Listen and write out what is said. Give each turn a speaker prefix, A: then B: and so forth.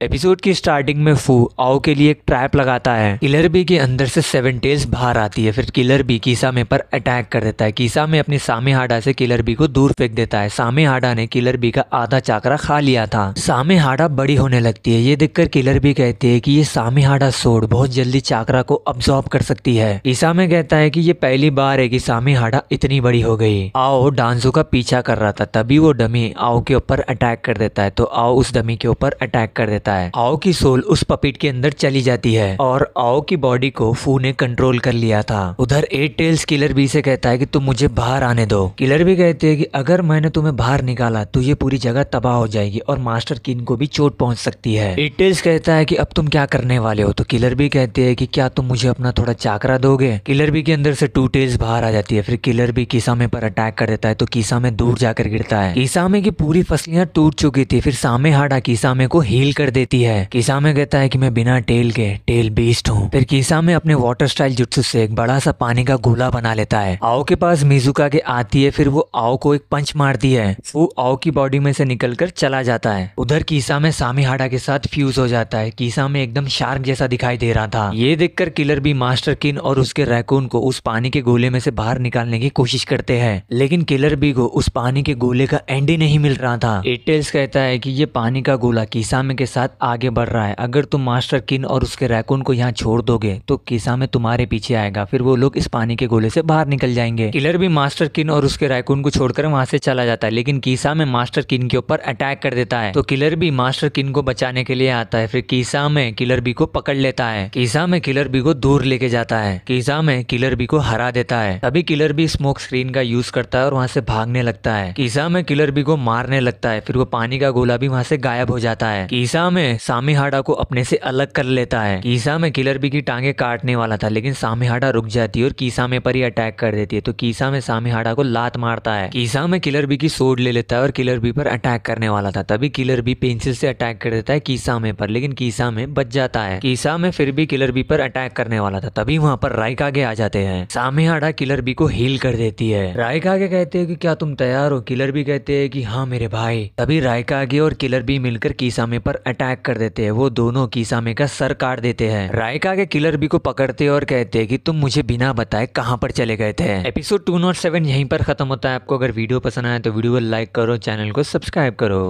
A: Episode की starting में फू आओ के लिए एक ट्रैप लगाता है। किलर बी के अंदर से सेवन टेल्स बाहर आती है, फिर किलर बी कीसा में पर अटैक कर देता है। कीसा में अपनी सामे हाडा से किलर बी को दूर फेंक देता है। सामे हाडा ने किलर बी का आधा चाकरा खा लिया था। सामे हाडा बड़ी होने लगती है। ये देखकर किलर बी कहती है कि ये सामे हाडा सोड बहुत जल्दी चाकरा को अब्सॉर्ब कर सकती है। कीसा में कहता है की ये पहली बार है की सामे हाडा इतनी बड़ी हो गई। आओ डांसो का पीछा कर रहा था, तभी वो डमी आओ के ऊपर अटैक कर देता है। तो आओ उस डमी के ऊपर अटैक कर देता है। आओ की सोल उस पपीट के अंदर चली जाती है और आओ की बॉडी को फू ने कंट्रोल कर लिया था। उधर एट टेल्स किलर बी से कहता है कि तुम मुझे बाहर आने दो। किलर भी कहते हैं कि अगर मैंने तुम्हें बाहर निकाला तो ये पूरी जगह तबाह हो जाएगी और मास्टर किन को भी चोट पहुँच सकती है। एट टेल्स कहता है कि अब तुम क्या करने वाले हो? तो किलर भी कहते हैं कि क्या तुम मुझे अपना थोड़ा चाकरा दोगे? किलर बी के अंदर से टू टेल्स बाहर आ जाती है। फिर किलर भी किसामे पर अटैक कर देता है तो किसामे दूर जाकर गिरता है। किसामे की पूरी फसलियाँ टूट चुकी थी। फिर सामे हाडा किसामे को हील कर देती है। किसामे कहता है कि मैं बिना टेल के, टेल बीस्ट हूँ। फिर किसामे अपने वाटर स्टाइल जुट्सु से एक बड़ा सा पानी का गोला बना लेता है। आओ के पास मिजुका के आती है, फिर वो आओ को एक पंच मारती है। वो आओ की बॉडी में से निकलकर चला जाता है। उधर कीसा में सामी हाडा के साथ फ्यूज हो जाता है। कीसा में एकदम शार्क जैसा दिखाई दे रहा था। ये देखकर किलर भी मास्टर किन और उसके रैकून को उस पानी के गोले में से बाहर निकालने की कोशिश करते हैं। लेकिन किलर बी को उस पानी के गोले का एंड ही नहीं मिल रहा था। एटेल्स कहता है कि ये पानी का गोला किसामे के साथ आगे बढ़ रहा है। अगर तुम मास्टर किन और उसके रैकून को यहाँ छोड़ दोगे तो किसा में तुम्हारे पीछे आएगा। फिर वो लोग इस पानी के गोले से बाहर निकल जाएँगे। किलर भी मास्टर किन और उसके रैकून को छोड़कर वहाँ से चला जाता है, लेकिन कीसा में मास्टर किन के ऊपर अटैक कर देता है। तो किलर भी मास्टर किन को बचाने के लिए आता है, फिर कीसा में किलर बी को पकड़ लेता है। कीसा में किलर बी को दूर लेके जाता है। कीसा में किलर बी को हरा देता है। तभी किलर बी स्मोक स्क्रीन का यूज़ करता है और वहाँ से भागने लगता है। कीसा में किलर बी को मारने लगता है, फिर वो पानी का गोला भी वहाँ से गायब हो जाता है। कीसा में सामी हाडा को अपने से अलग कर लेता है। कीसा में किलर बी की टांगे काटने वाला था, लेकिन सामी हाडा रुक जाती है और कीसा में पर ही अटैक कर देती है। तो कीसा में सामी हाडा को लात मारता है। कीसा में किलर बी की सोड ले लेता है और किलर बी पर अटैक करने वाला था। तभी किलर बी पेंसिल से अटैक कर देता है कीसा में पर, लेकिन कीसा में बच जाता है। कीसा में फिर भी किलर बी पर अटैक करने वाला था। तभी वहाँ पर राइकागे आ जाते हैं। सामी हाडा किलर बी को हील कर देती है। राइकागे कहते हैं कि, क्या तुम तैयार हो? किलर बी कहते हैं कि हाँ मेरे भाई। तभी राइकागे और किलर बी मिलकर कीसामे पर अटैक कर देते हैं, वो दोनों कीसामे का सर काट देते हैं। रायका के किलर भी को पकड़ते और कहते हैं कि तुम मुझे बिना बताए कहाँ पर चले गए थे। एपिसोड टू नॉट सेवन यहीं पर खत्म होता है। आपको अगर वीडियो पसंद आए तो वीडियो को लाइक करो चैनल को सब्सक्राइब करो।